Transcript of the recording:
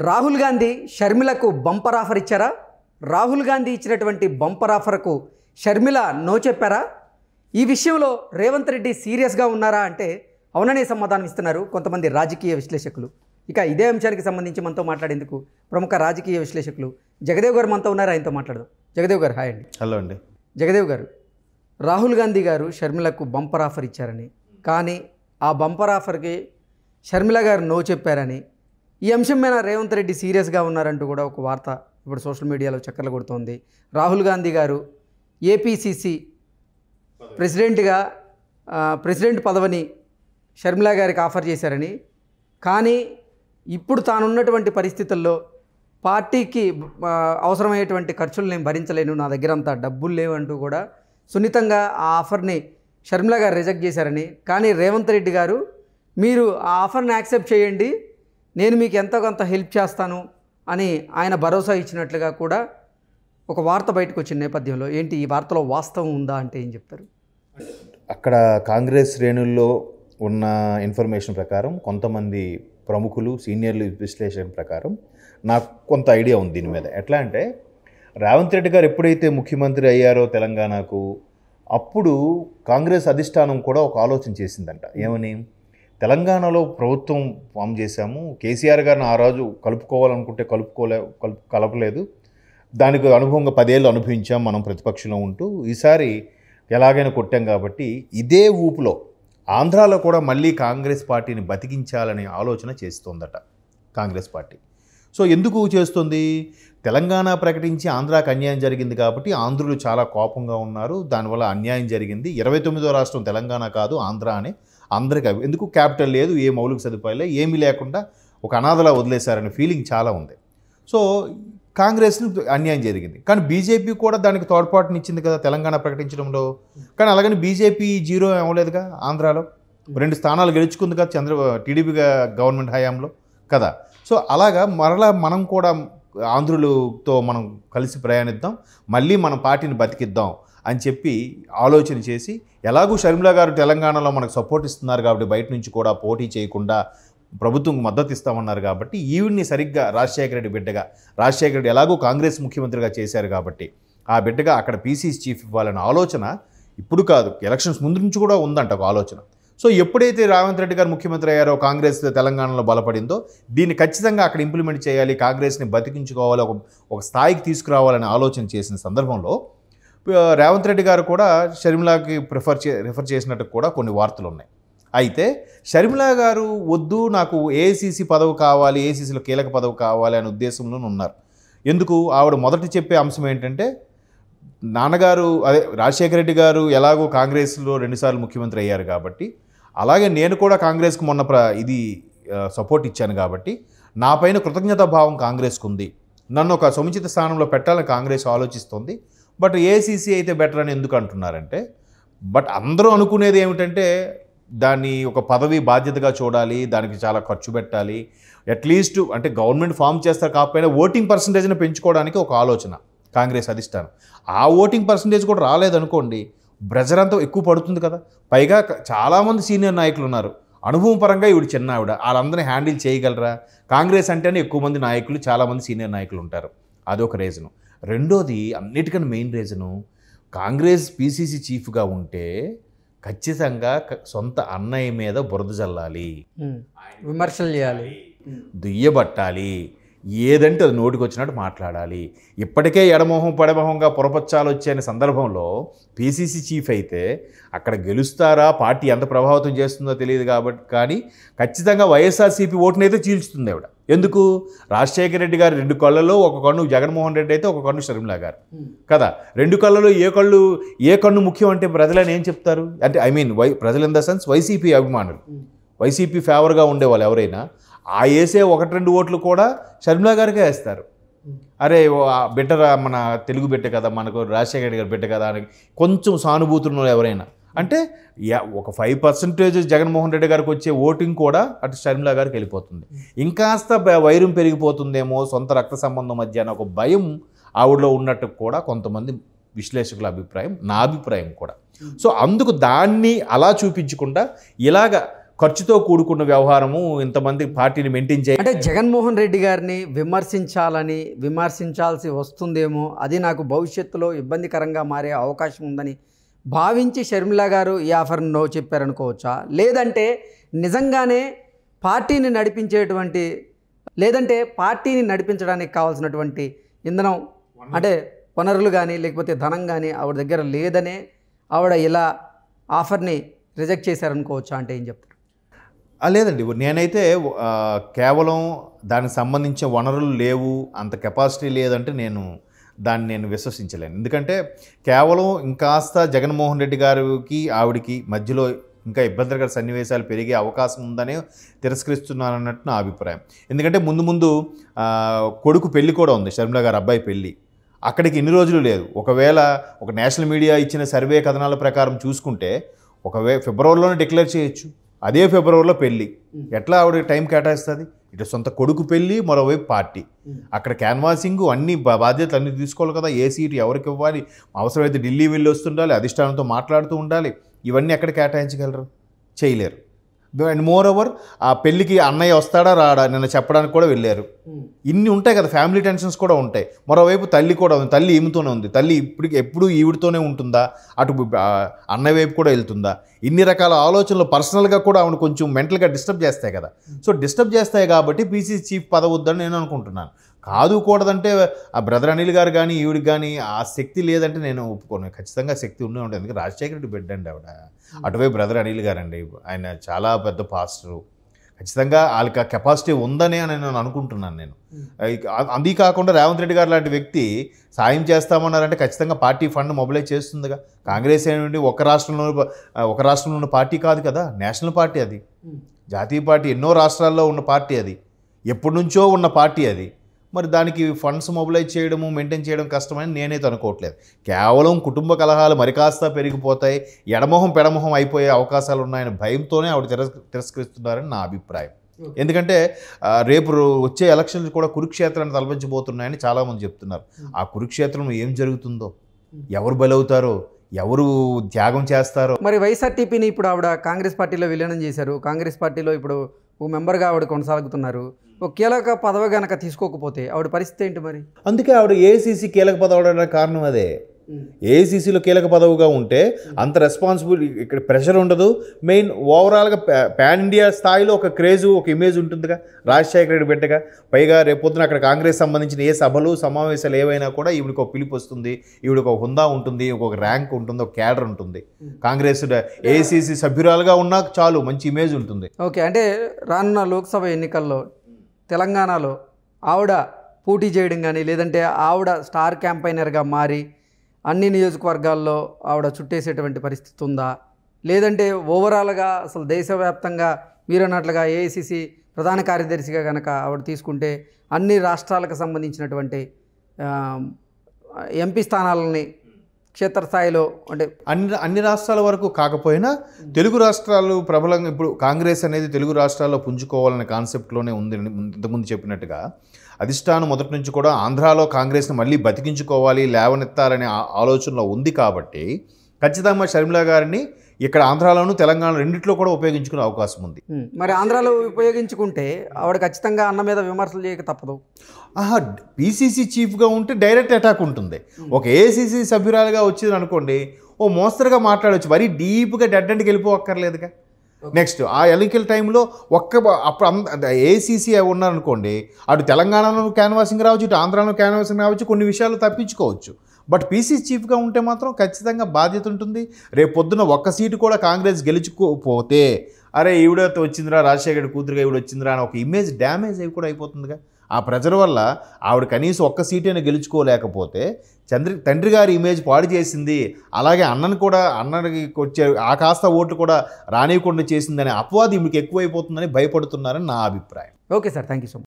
రాహుల్ గాంధీ షర్మిలకు bumper offer ఇచ్చారా? రాహుల్ గాంధీ ఇచ్చినటువంటి బంపర్ ఆఫర్కు షర్మిల నో చెప్పారా? ఈ విషయంలో రేవంత్ రెడ్డి సీరియస్గా ఉన్నారా అంటే అవుననే సమాధానం ఇస్తున్నారు కొంతమంది రాజకీయ విశ్లేషకులు. ఇక ఇదే అంశానికి సంబంధించి మనతో మాట్లాడేందుకు ప్రముఖ రాజకీయ విశ్లేషకులు జగదేవ్ గారు మనతో ఉన్నారు? ఆయనతో మాట్లాడదాం. జగదేవ్ గారు హాయ్ అండి. హలో అండి. జగదేవ్ గారు రాహుల్ గాంధీ గారు షర్మిలకు బంపర్ ఆఫర్ ఇచ్చారని. కానీ ఆ బంపర్ ఆఫర్కి షర్మిల గారు నో చెప్పారని ఈ అంశం మీద రేవంత్ రెడ్డి సీరియస్గా ఉన్నారంటూ కూడా ఒక వార్త ఇప్పుడు సోషల్ మీడియాలో చక్కర్లు కొడుతోంది. రాహుల్ గాంధీ గారు ఏపీసీసీ ప్రెసిడెంట్గా ప్రెసిడెంట్ పదవిని షర్మిల గారికి ఆఫర్ చేశారని. కానీ ఇప్పుడు తానున్నటువంటి పరిస్థితుల్లో పార్టీకి అవసరమయ్యేటువంటి ఖర్చులు నేను భరించలేను నా దగ్గర అంత డబ్బులు లేవంటూ కూడా సున్నితంగా ఆ ఆఫర్ని షర్మిల గారు రిజెక్ట్ చేశారని. కానీ రేవంత్ రెడ్డి గారు మీరు ఆ ఆఫర్ని యాక్సెప్ట్ చేయండి నేను మీకు ఎంతో కొంత హెల్ప్ చేస్తాను అని ఆయన భరోసా ఇచ్చినట్లుగా కూడా ఒక వార్త బయటకు వచ్చిన నేపథ్యంలో ఏంటి ఈ వార్తలో వాస్తవం ఉందా అంటే ఏం చెప్తారు? అక్కడ కాంగ్రెస్ శ్రేణుల్లో ఉన్న ఇన్ఫర్మేషన్ ప్రకారం కొంతమంది ప్రముఖులు సీనియర్లు విశ్లేషణ ప్రకారం నాకు కొంత ఐడియా ఉంది దీని మీద. ఎట్లా అంటే రేవంత్ రెడ్డి గారు ఎప్పుడైతే ముఖ్యమంత్రి అయ్యారో తెలంగాణకు అప్పుడు కాంగ్రెస్ అధిష్టానం కూడా ఒక ఆలోచన చేసిందంట. ఏమని? తెలంగాణలో ప్రభుత్వం ఫామ్ చేశాము. కేసీఆర్ గారిని ఆ రోజు కలుపుకోవాలనుకుంటే కలుపుకోలే కలుపు కలపలేదు. దానికి అనుభవంగా పదేళ్ళు అనుభవించాం మనం ప్రతిపక్షంలో ఉంటూ. ఈసారి ఎలాగైనా కొట్టాం కాబట్టి ఇదే ఊపులో ఆంధ్రాలో కూడా మళ్ళీ కాంగ్రెస్ పార్టీని బతికించాలనే ఆలోచన చేస్తోందట కాంగ్రెస్ పార్టీ. సో ఎందుకు చేస్తుంది? తెలంగాణ ప్రకటించి ఆంధ్రాకి అన్యాయం జరిగింది కాబట్టి ఆంధ్రులు చాలా కోపంగా ఉన్నారు. దానివల్ల అన్యాయం జరిగింది. ఇరవై తొమ్మిదో రాష్ట్రం తెలంగాణ కాదు ఆంధ్ర అని అందరికీ అవి- ఎందుకు క్యాపిటల్ లేదు ఏ మౌలిక సదుపాయాలు ఏమీ లేకుండా ఒక అనాథలా వదిలేశారనే ఫీలింగ్ చాలా ఉంది. సో కాంగ్రెస్ని అన్యాయం జరిగింది. కానీ బీజేపీ కూడా దానికి తోడ్పాటునిచ్చింది కదా తెలంగాణ ప్రకటించడంలో. కానీ అలాగని బీజేపీ జీరో అవ్వలేదుగా ఆంధ్రాలో? రెండు స్థానాలు గెలుచుకుంది కదా చంద్ర టీడీపీ గవర్నమెంట్ హయాంలో కదా. సో అలాగా మరలా మనం కూడా ఆంధ్రులతో మనం కలిసి ప్రయాణిద్దాం. మళ్ళీ మన పార్టీని బతికిద్దాం. అని చెప్పి ఆలోచన చేసి ఎలాగూ షర్మిల గారు తెలంగాణలో మనకు సపోర్ట్ ఇస్తున్నారు కాబట్టి బయట నుంచి కూడా పోటీ చేయకుండా ప్రభుత్వం మద్దతు ఇస్తామన్నారు కాబట్టి ఈవిడ్ని సరిగ్గా రాజశేఖర రెడ్డి బిడ్డగా రాజశేఖర రెడ్డి ఎలాగూ కాంగ్రెస్ ముఖ్యమంత్రిగా చేశారు కాబట్టి ఆ బిడ్డగా అక్కడ పీసీసీ చీఫ్ ఇవ్వాలన్న ఆలోచన ఇప్పుడు కాదు ఎలక్షన్స్ ముందు నుంచి కూడా ఉందంట ఒక ఆలోచన. సో ఎప్పుడైతే రేవంత్ రెడ్డి గారు ముఖ్యమంత్రి అయ్యారో కాంగ్రెస్ తెలంగాణలో బలపడిందో దీన్ని ఖచ్చితంగా అక్కడ ఇంప్లిమెంట్ చేయాలి కాంగ్రెస్ని బతికించుకోవాలి ఒక ఒక స్థాయికి తీసుకురావాలని ఆలోచన చేసిన సందర్భంలో రేవంత్ రెడ్డి గారు కూడా షర్మిలాకి ప్రిఫర్ చే రిఫర్ చేసినట్టు కూడా కొన్ని వార్తలు ఉన్నాయి. అయితే షర్మిల గారు వద్దు నాకు ఏఐసిసి పదవి కావాలి ఏసీసీలో కీలక పదవి కావాలి అనే ఉద్దేశంలో ఉన్నారు. ఎందుకు? ఆవిడ మొదట చెప్పే అంశం ఏంటంటే నాన్నగారు అదే రాజశేఖర రెడ్డి గారు ఎలాగో కాంగ్రెస్లో రెండుసార్లు ముఖ్యమంత్రి అయ్యారు కాబట్టి అలాగే నేను కూడా కాంగ్రెస్కి మొన్న ప్ర ఇది సపోర్ట్ ఇచ్చాను కాబట్టి నా పైన కృతజ్ఞతా భావం కాంగ్రెస్కు ఉంది నన్ను ఒక సముచిత స్థానంలో పెట్టాలని కాంగ్రెస్ ఆలోచిస్తోంది. బట్ ఏసీసీ అయితే బెటర్ అని ఎందుకు అంటున్నారంటే బట్ అందరూ అనుకునేది ఏమిటంటే దాన్ని ఒక పదవి బాధ్యతగా చూడాలి దానికి చాలా ఖర్చు పెట్టాలి. అట్లీస్ట్ అంటే గవర్నమెంట్ ఫామ్ చేస్తారు కాకపోయినా ఓటింగ్ పర్సంటేజ్ని పెంచుకోవడానికి ఒక ఆలోచన కాంగ్రెస్ అధిష్టానం. ఆ ఓటింగ్ పర్సంటేజ్ కూడా రాలేదనుకోండి ప్రెజర్ అంతా ఎక్కువ పడుతుంది కదా. పైగా చాలామంది సీనియర్ నాయకులు ఉన్నారు. అనుభవం పరంగా ఇవిడు చిన్న ఆవిడ. వాళ్ళందరినీ హ్యాండిల్ చేయగలరా? కాంగ్రెస్ అంటేనే ఎక్కువ మంది నాయకులు చాలామంది సీనియర్ నాయకులు ఉంటారు. అదొక రీజను రెండోది అన్నిటికన్నా మెయిన్ రీజను కాంగ్రెస్ పీసీసీ చీఫ్గా ఉంటే ఖచ్చితంగా సొంత అన్నయ్య మీద బురద జల్లాలి. ఉమ్, విమర్శలు చేయాలి. దుయ్యబట్టాలి. ఏదంటే అది నోటికి వచ్చినట్టు మాట్లాడాలి. ఇప్పటికే ఎడమొహం పడమొహంగా పొరపచ్చాలు వచ్చే సందర్భంలో పీసీసీ చీఫ్ అయితే అక్కడ గెలుస్తారా పార్టీ ఎంత ప్రభావితం చేస్తుందో తెలియదు కాబట్టి కానీ ఖచ్చితంగా వైఎస్ఆర్సీపీ ఓటునైతే చీల్చుతుంది ఆవిడ. ఎందుకు? రాజశేఖర రెడ్డి గారు రెండు కళ్ళలో ఒక కన్ను జగన్మోహన్ రెడ్డి అయితే ఒక కన్ను షర్మిల గారు. కదా? రెండు కళ్ళలో ఏ కళ్ళు ఏ కన్ను ముఖ్యం అంటే ప్రజలని ఏం చెప్తారు? అంటే ఐ మీన్ వై ప్రజలు ఇన్ ద సెన్స్ వైసీపీ అభిమానులు. వైసీపీ ఫేవర్గా ఉండేవాళ్ళు ఎవరైనా ఆ వేసే ఒకటి రెండు ఓట్లు కూడా షర్మిలా గారికే వేస్తారు. అరే ఆ బిడ్డరా మన తెలుగు బిడ్డ కదా మనకు రాజశేఖర్ గారి బిడ్డ కదా అని కొంచెం సానుభూతులు ఎవరైనా. అంటే యా- ఒక ఫైవ్ పర్సెంటేజ్ జగన్మోహన్ రెడ్డి గారికి వచ్చే ఓటింగ్ కూడా అటు షర్మిలా గారికి వెళ్ళిపోతుంది. ఇంకాస్త వైరం పెరిగిపోతుందేమో సొంత రక్త సంబంధం మధ్య అని ఒక భయం ఆవిడలో ఉన్నట్టు కూడా కొంతమంది విశ్లేషకుల అభిప్రాయం నా అభిప్రాయం కూడా. సో అందుకు దాన్ని అలా చూపించకుండా ఇలాగ ఖర్చుతో కూడుకున్న వ్యవహారము ఇంతమంది పార్టీని మెయింటైన్ చేయ అంటే జగన్మోహన్ రెడ్డి గారిని విమర్శించాలని విమర్శించాల్సి వస్తుందేమో అది నాకు భవిష్యత్తులో ఇబ్బందికరంగా మారే అవకాశం ఉందని భావించి షర్మిల గారు ఈ ఆఫర్ను నో చెప్పారనుకోవచ్చా? లేదంటే నిజంగానే పార్టీని నడిపించేటువంటి లేదంటే పార్టీని నడిపించడానికి కావాల్సినటువంటి ఇంధనం అంటే వనరులు కానీ లేకపోతే ధనం కానీ ఆవిడ దగ్గర లేదనే ఆవిడ ఇలా ఆఫర్ని రిజెక్ట్ చేశారనుకోవచ్చా అంటే ఏం చెప్తారు? లేదండి. నేనైతే కేవలం దానికి సంబంధించిన వనరులు లేవు అంత కెపాసిటీ లేదంటే నేను దాన్ని నేను విశ్వసించలేను. ఎందుకంటే కేవలం ఇంకాస్త జగన్మోహన్ రెడ్డి గారికి ఆవిడికి మధ్యలో ఇంకా ఇబ్బందికర సన్నివేశాలు పెరిగే అవకాశం ఉందనే తిరస్కరిస్తున్నానన్నట్టు నా అభిప్రాయం. ఎందుకంటే ముందు ముందు కొడుకు పెళ్ళి కూడా ఉంది షర్మిల గారు అబ్బాయి పెళ్ళి అక్కడికి ఇన్ని రోజులు లేదు. ఒకవేళ ఒక నేషనల్ మీడియా ఇచ్చిన సర్వే కథనాల ప్రకారం చూసుకుంటే ఒకవే ఫిబ్రవరిలోనే డిక్లేర్ చేయొచ్చు. అదే ఫిబ్రవరిలో పెళ్ళి. ఎట్లా ఆవిడ టైం కేటాయిస్తుంది? ఇటు సొంత కొడుకు పెళ్ళి మరోవైపు పార్టీ. అక్కడ క్యాన్వాసింగ్ అన్ని బా- బాధ్యతలు అన్ని తీసుకోవాలి కదా ఏ సీటు ఎవరికి ఇవ్వాలి? అవసరమైతే ఢిల్లీ వెళ్ళి వస్తుండాలి అధిష్టానంతో మాట్లాడుతూ ఉండాలి. ఇవన్నీ ఎక్కడ కేటాయించగలరు? చేయలేరు. అండ్ మోర్ ఓవర్ ఆ పెళ్ళికి అన్నయ్య వస్తాడా రాడా నిన్న చెప్పడానికి కూడా వెళ్ళారు. ఇన్ని ఉంటాయి కదా ఫ్యామిలీ టెన్షన్స్ కూడా ఉంటాయి. మరోవైపు తల్లి కూడా ఉంది తల్లి ఈమెతోనే ఉంది. తల్లి ఇప్పటికి ఎప్పుడు ఈవిడితోనే ఉంటుందా? అటు అన్నయ్య వైపు కూడా వెళ్తుందా? ఇన్ని రకాల ఆలోచనలు పర్సనల్గా కూడా ఆవిడ కొంచెం మెంటల్గా డిస్టర్బ్ చేస్తాయి కదా. సో డిస్టర్బ్ చేస్తాయి కాబట్టి పీసీ చీఫ్ పదవి వద్దని నేను అనుకుంటున్నాను. కాదు కూడదంటే ఆ బ్రదర్ అనిల్ గారు కానీ ఈవిడికి కానీ ఆ శక్తి లేదంటే నేను ఒప్పుకోను. ఖచ్చితంగా శక్తి ఉండే ఉంటుంది. ఎందుకంటే రాజశేఖర రెడ్డి బిడ్డ అండి ఆవిడ. అటువైపు బ్రదర్ అనిల్ గారు అండి ఆయన చాలా పెద్ద పాస్టరు. ఖచ్చితంగా వాళ్ళకి ఆ కెపాసిటీ ఉందనే అని నేను అనుకుంటున్నాను నేను. అది కాకుండా రేవంత్ రెడ్డి గారు లాంటి వ్యక్తి సాయం చేస్తామన్నారంటే ఖచ్చితంగా పార్టీ ఫండ్ మొబిలైజ్ చేస్తుందిగా. కాంగ్రెస్ ఏంటి ఒక రాష్ట్రంలో ఒక రాష్ట్రంలో ఉన్న పార్టీ కాదు కదా. నేషనల్ పార్టీ అది. జాతీయ పార్టీ ఎన్నో రాష్ట్రాల్లో ఉన్న పార్టీ అది. ఎప్పటి నుంచో ఉన్న పార్టీ అది. మరి దానికి ఫండ్స్ మొబిలైజ్ చేయడము మెయింటైన్ చేయడం కష్టమని నేనైతే అనుకోవట్లేదు కేవలం కుటుంబ కలహాలు మరి కాస్త పెరిగిపోతాయి ఎడమొహం పెడమొహం అయిపోయే అవకాశాలు ఉన్నాయని భయంతోనే ఆవిడ తిరస్ తిరస్కరిస్తున్నారని నా అభిప్రాయం. ఎందుకంటే రేపు వచ్చే ఎలక్షన్లు కూడా కురుక్షేత్రాన్ని తలపించబోతున్నాయని చాలామంది చెప్తున్నారు. ఆ కురుక్షేత్రం ఏం జరుగుతుందో? ఎవరు బలవుతారో? ఎవరు త్యాగం చేస్తారో? మరి వైఎస్ఆర్టీపీని ఇప్పుడు ఆవిడ కాంగ్రెస్ పార్టీలో విలీనం చేశారు. కాంగ్రెస్ పార్టీలో ఇప్పుడు ఓ మెంబర్గా ఆవిడ కొనసాగుతున్నారు. ఒక కీలక పదవి గనక తీసుకోకపోతే ఆవిడ పరిస్థితి ఏంటి మరి? అందుకే ఆవిడ ఏసీసీ కీలక పదవి అవడానికి కారణం అదే. ఏసీసీలో కీలక పదవిగా ఉంటే అంత రెస్పాన్సిబిలిటీ ఇక్కడ ప్రెషర్ ఉండదు. మెయిన్ ఓవరాల్గా పాన్ ఇండియా స్థాయిలో ఒక క్రేజు ఒక ఇమేజ్ ఉంటుందిగా. రాజశేఖర రెడ్డి బిడ్డగా. పైగా రేపొద్దున అక్కడ కాంగ్రెస్ సంబంధించిన ఏ సభలు సమావేశాలు ఏవైనా కూడా ఈవిడికి ఒక పిలుపు వస్తుంది. ఈవిడికి ఒక హుందా ఉంటుంది ఒక ర్యాంక్ ఉంటుంది ఒక క్యాడర్ ఉంటుంది. కాంగ్రెస్ ఏసీసీ సభ్యురాలుగా ఉన్నా చాలు మంచి ఇమేజ్ ఉంటుంది. ఓకే అంటే రానున్న లోక్సభ ఎన్నికల్లో తెలంగాణలో ఆవిడ పోటీ చేయడం కానీ లేదంటే ఆవిడ స్టార్ క్యాంపైనర్గా మారి అన్ని నియోజకవర్గాల్లో ఆవిడ చుట్టేసేటువంటి పరిస్థితి ఉందా? లేదంటే ఓవరాల్గా అసలు దేశవ్యాప్తంగా మీరు అన్నట్లుగా ఏఐసిసి ప్రధాన కార్యదర్శిగా కనుక ఆవిడ తీసుకుంటే అన్ని రాష్ట్రాలకు సంబంధించినటువంటి ఎంపీ స్థానాలని క్షేత్రస్థాయిలో అంటే అన్ని అన్ని రాష్ట్రాల వరకు కాకపోయినా తెలుగు రాష్ట్రాలు ప్రబలంగా ఇప్పుడు కాంగ్రెస్ అనేది తెలుగు రాష్ట్రాల్లో పుంజుకోవాలనే కాన్సెప్ట్లోనే ఉంది. ఇంతకుముందు చెప్పినట్టుగా అధిష్టానం మొదటి నుంచి కూడా ఆంధ్రాలో కాంగ్రెస్ని మళ్ళీ బతికించుకోవాలి లేవనెత్తాలనే ఆలోచనలో ఉంది కాబట్టి ఖచ్చితంగా షర్మిల గారిని ఇక్కడ ఆంధ్రాలోను తెలంగాణ రెండిట్లో కూడా ఉపయోగించుకునే అవకాశం ఉంది. మరి ఆంధ్రాలో ఉపయోగించుకుంటే ఆవిడ ఖచ్చితంగా అన్న మీద విమర్శలు చేయక తప్పదు. ఆహా పీసీసీ చీఫ్గా ఉంటే డైరెక్ట్ అటాక్ ఉంటుంది. ఒక ఏసీసీ సభ్యురాలుగా వచ్చింది అనుకోండి ఓ మోస్తరుగా మాట్లాడవచ్చు మరీ డీప్గా డెడ్ అండ్కి వెళ్ళిపోక్కర్లేదుగా నెక్స్ట్ ఆ ఎన్నికల టైంలో ఒక్క అప్పుడు ఏసీసీ ఉన్నారనుకోండి అటు తెలంగాణలో క్యాన్వాసింగ్ రావచ్చు ఇటు ఆంధ్రాలో క్యాన్వాసింగ్ రావచ్చు కొన్ని విషయాలు తప్పించుకోవచ్చు. బట్ పీసీ చీఫ్గా ఉంటే మాత్రం ఖచ్చితంగా బాధ్యత ఉంటుంది. రేపు పొద్దున ఒక్క సీటు కూడా కాంగ్రెస్ గెలుచుకోపోతే అరే ఈవిడతో వచ్చిందిరా రాజశేఖర్ కూతురుగా ఈవిడ వచ్చిందిరా అని ఒక ఇమేజ్ డ్యామేజ్ అవి కూడా అయిపోతుందిగా. ఆ ప్రెజర్ వల్ల ఆవిడ కనీసం ఒక్క సీటైనా గెలుచుకోలేకపోతే చంద్రి తండ్రి గారి ఇమేజ్ పాడు చేసింది. అలాగే అన్నను కూడా అన్నకి వచ్చే ఆ కాస్త ఓటు కూడా రానివ్వకుండా చేసిందనే అపవాది మీకు ఎక్కువైపోతుందని భయపడుతున్నారని నా అభిప్రాయం. Okay sir thank you so much